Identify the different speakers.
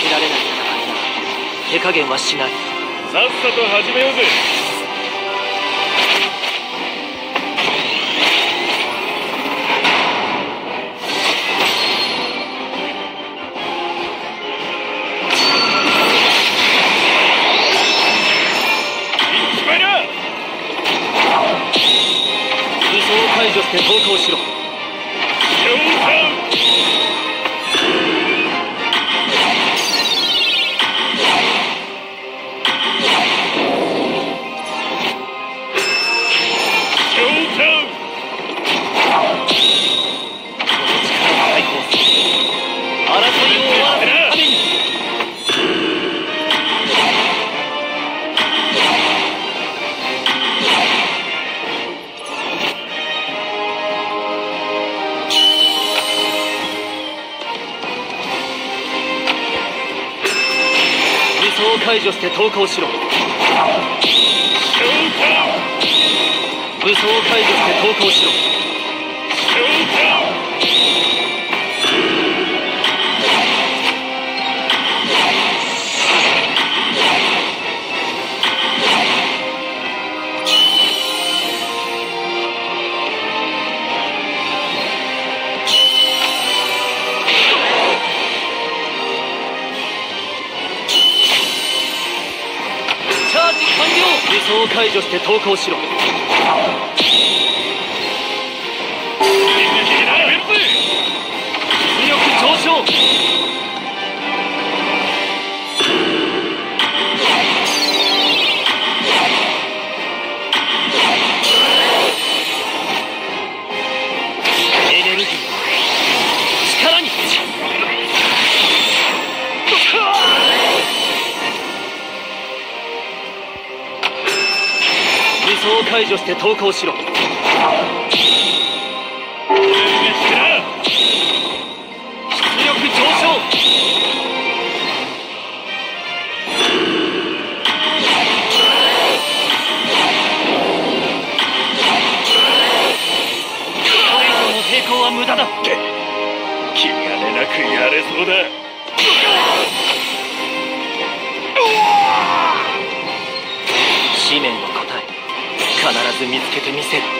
Speaker 1: けられない戦いだ手加減はしない。
Speaker 2: さっさと始めようぜ。
Speaker 1: して投降しろ装を解除して投降しろ。武装を解除して投降しろ。完了武装を解除して投降しろ。装を解除して投降しろ。出力上昇。無駄だ。
Speaker 2: 気兼ねなくやれそうだ。
Speaker 1: 使命の答え必ず見つけてみせる。